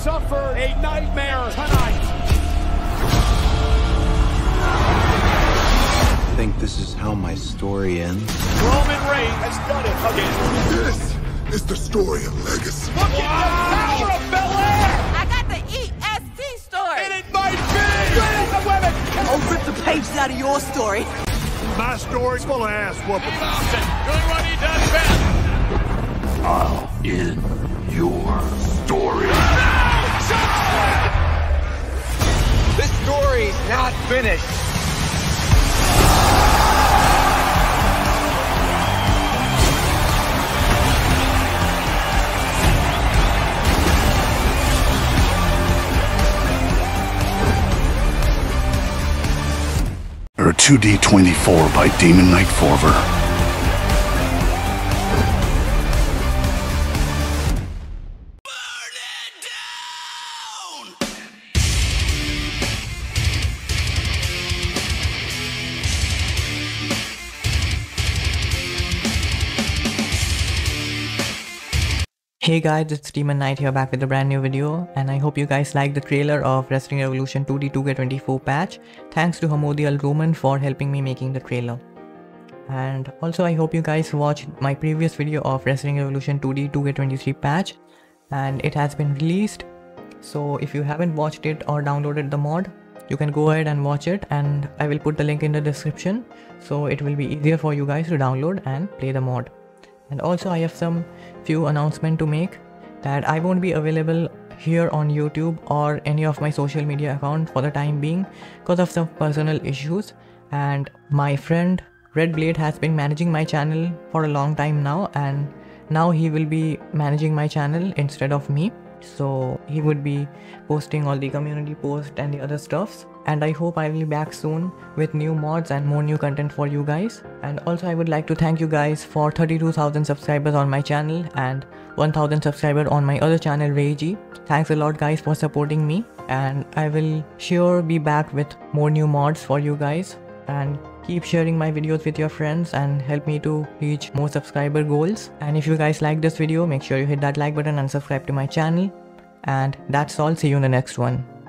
suffered a nightmare tonight. I think this is how my story ends. Roman Reigns has done it again. This is the story of legacy. Look at the power of Belair! I got the EST story. And it might be winning the women. I'll rip the pages out of your story. My story's full of ass whooping. Austin doing what he does best. I'll end your not finished. Or 2D24 by Demon Knight Forver. Hey guys, it's Demon Knight here back with a brand new video and I hope you guys liked the trailer of Wrestling Revolution 2D 2K24 patch. Thanks to Hamodi Al Roman for helping me making the trailer. And also I hope you guys watched my previous video of Wrestling Revolution 2D 2K23 patch and it has been released. So if you haven't watched it or downloaded the mod, you can go ahead and watch it and I will put the link in the description so it will be easier for you guys to download and play the mod and also I have some few announcement to make that I won't be available here on YouTube or any of my social media account for the time being because of some personal issues. And my friend Red Blade has been managing my channel for a long time now and now he will be managing my channel instead of me so he would be posting all the community posts and the other stuffs and I hope I will be back soon with new mods and more new content for you guys. And also I would like to thank you guys for 32,000 subscribers on my channel and 1000 subscribers on my other channel Reiji. Thanks a lot guys for supporting me and I will sure be back with more new mods for you guys and keep sharing my videos with your friends and help me to reach more subscriber goals. And if you guys like this video, make sure you hit that like button and subscribe to my channel. And that's all. See you in the next one.